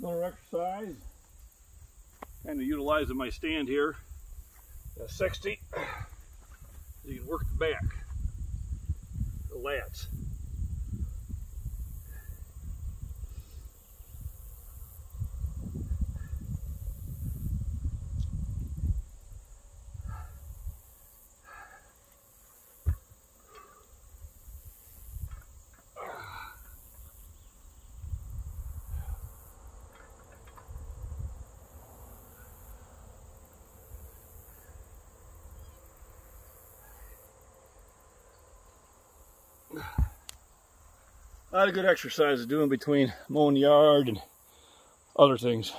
Another exercise. Kind of utilizing my stand here. Uh, A 60. So You can work the back, the lats. A lot of good exercise to do in between mowing the yard and other things.